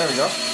There we go.